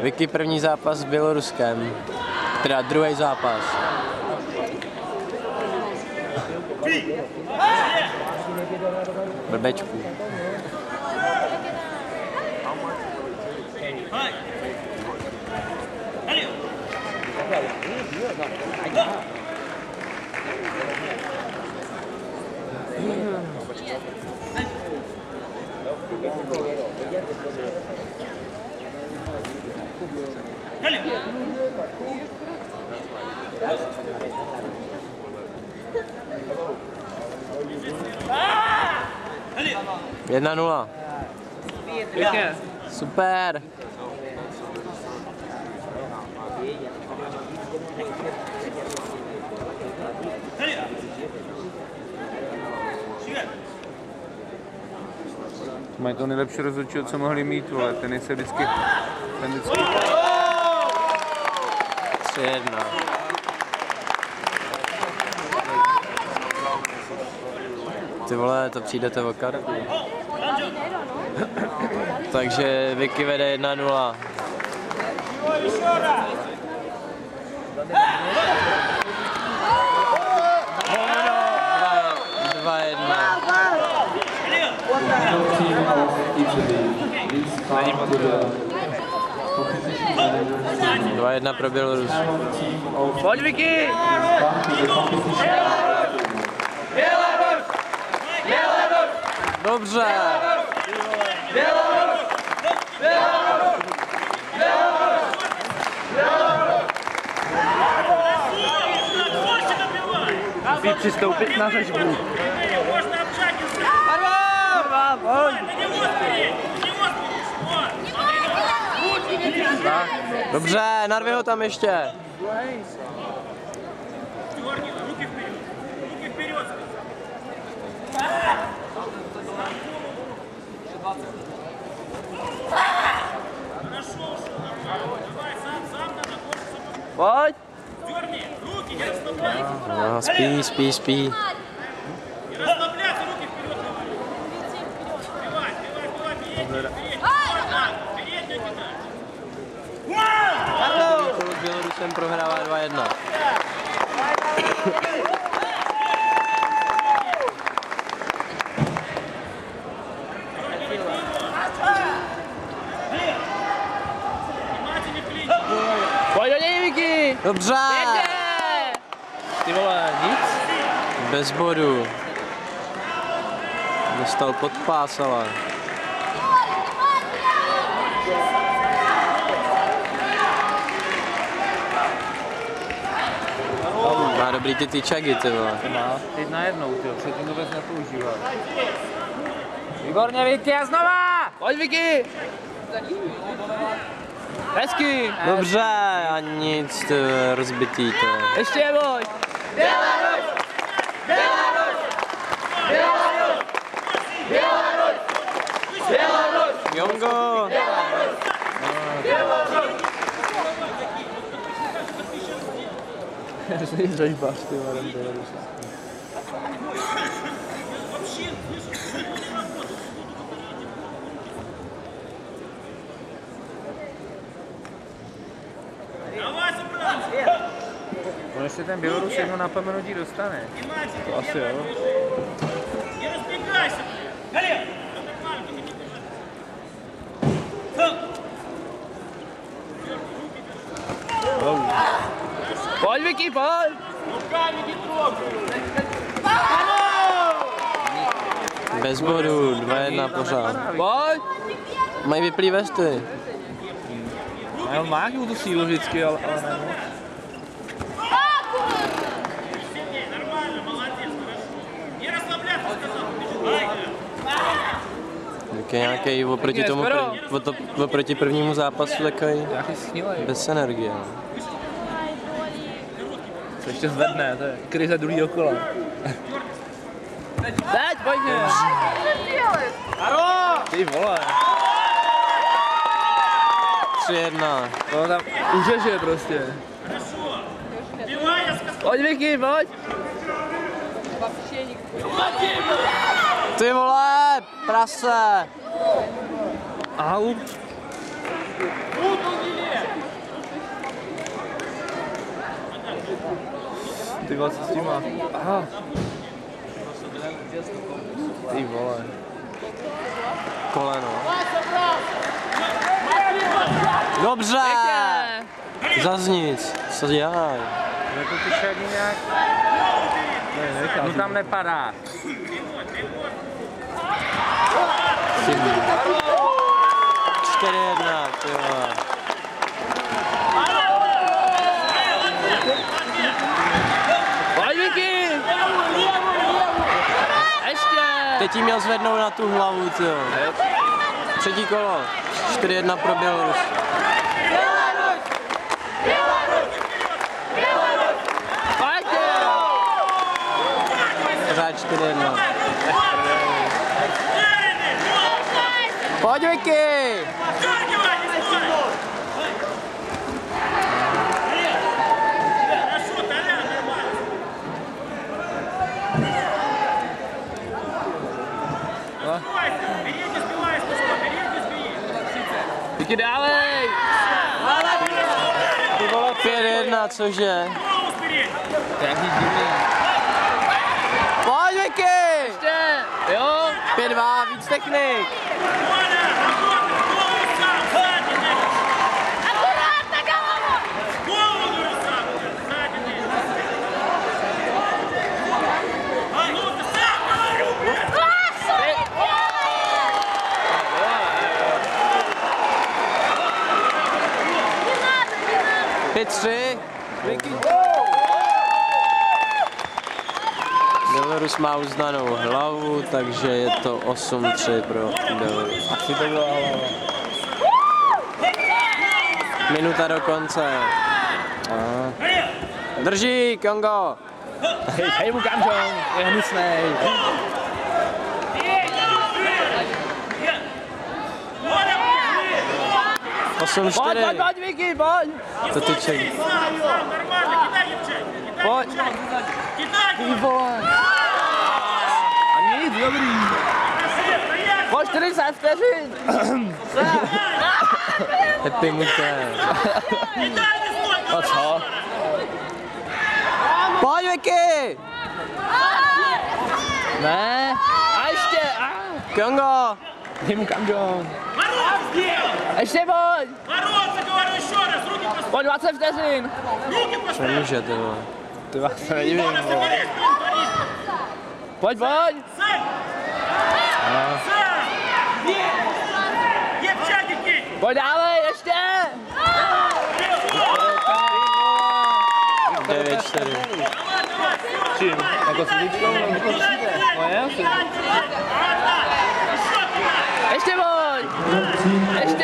Vicky první zápas s Běloruskem. Teda druhý zápas. Blbečku. Jedna nula. Super. Mají to nejlepší rozhodčí, co mohli mít, vole. Ten se vždycky, ten vždycky Tři jedna. Ty vole, to přijdete o kartu. Takže Vicky vede 1-0. Dva jedna. 2-1 pro Bělorus. Pojď, Vicky! Bělorus! Bělorus! Dobře! Bělorus! Bělorus! Bělorus! Musí přistoupit na řežbu. Arvá! Arvá, pojď! Dobře, narvi ho tam ještě. Руки вперед! Руки вперед! Хорошо ушел. Давай, сам, сам надо. Больше сам. Pojď! Дерни! Руки, не расслабляйся! No, spí, spí, spí. Не расслабляться, руки вперед давай! Сбивай, сбивай, сбивай, переднюю, Spartem prohrává 2-1. Dobře! Ty vole, nic? Bez bodu. Dostal podpás, ale... dobrý ty tyčagy, ty vole. Má. Teď najednou, ty předtím to vůbec nepoužíval. Výborně Vicky a znova! Pojď Vicky! Hezky! Dobře, a nic, ty rozbitý to. je. Ještě je pojď! Jongo! Řežbář, ty vole, Bělorusa. Давай, забрался! On ještě ten Bělorus jedno napomenutí dostane. Внимательно! To asi jo. Не разбегайся! Галер! Нормально, Pojď Vicky, pojď! Rukami Bez bodu, 2-1 pořád. Pojď! Mají vyplý vesty. A on má nějakou tu sílu vždycky, ale, ale ne. Tak je nějaký oproti tomu, pr- oproti prvnímu zápasu takový bez energie. No se ještě zvedne, to je krize druhý okolo. Teď, pojďme! Aro! Ty vole! 3-1. To no, tam užeže prostě. Pojď Vicky, pojď! Ty vole, prase! Au! Ty vole, co s tím má? Aha. Ty vole. Koleno. Dobře! Zas nic. Co dělaj? Jako ty šedý nějak... No tam nepadá. Čtyři jedna, ty vole. Pojď Vicky! Jí měl zvednout na tu hlavu, ty jo. Třetí kolo. 4-1 pro Bělorus. Pojď! Pořád 4-1. Pojď Vicky! Luky, dávej! Ty vole, 5-1, cože? Pojď, Vicky! Ještě! Jo? 5-2, víc technik! tři. Belarus má uznanou hlavu, takže je to 8-3 pro Belarus. Minuta do konce. Drží, Kongo! Hej, hej mu hej, je hnusnej. Basıyorum işte. Bak bak bak bir gir bak. Tutuk şey. Bak. İvan. Anne diyor biri. Koş direk sen spesifik. Hep benim için. Açha. Pode, Vicky. Ne? Açtı. Göngo. A! Kongo! Dej mu kamžon! Ворот сделай! Ještě pojď! Бороться, говорю еще раз, руки просто, Pojď 20 vteřin! руки просто. Nemůže, ty vole. Ty vás se nedivím, Соберись, vole. блин, творишь. Pojď, pojď! Сам! Сам! Девчонки кинь! Pojď dávej, ještě! 9-4. Čím? Jako s ličkou? No je asi. Ještě pojď! Ještě!